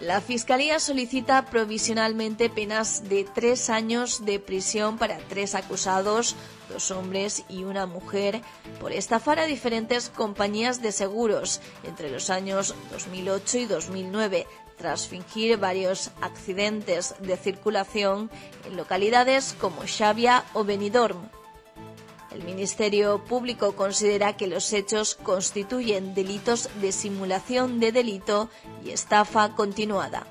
La Fiscalía solicita provisionalmente penas de tres años de prisión para tres acusados, dos hombres y una mujer, por estafar a diferentes compañías de seguros entre los años 2008 y 2009, tras fingir varios accidentes de circulación en localidades como Xavia o Benidorm. El Ministerio Público considera que los hechos constituyen delitos de simulación de delito y estafa continuada.